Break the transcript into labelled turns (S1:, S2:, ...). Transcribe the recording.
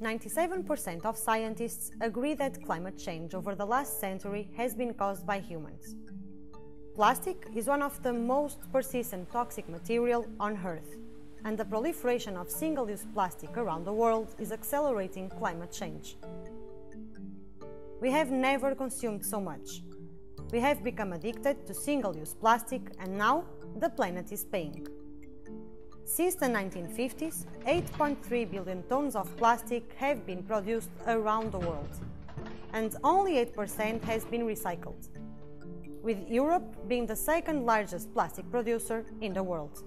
S1: 97% of scientists agree that climate change over the last century has been caused by humans. Plastic is one of the most persistent toxic material on Earth, and the proliferation of single-use plastic around the world is accelerating climate change. We have never consumed so much. We have become addicted to single-use plastic and now the planet is paying. Since the 1950s, 8.3 billion tons of plastic have been produced around the world, and only 8% has been recycled, with Europe being the second largest plastic producer in the world.